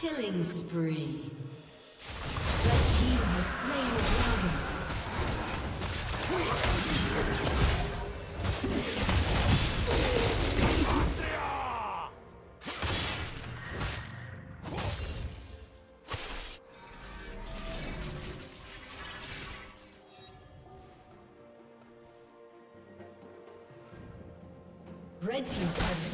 Killing spree. Team's turret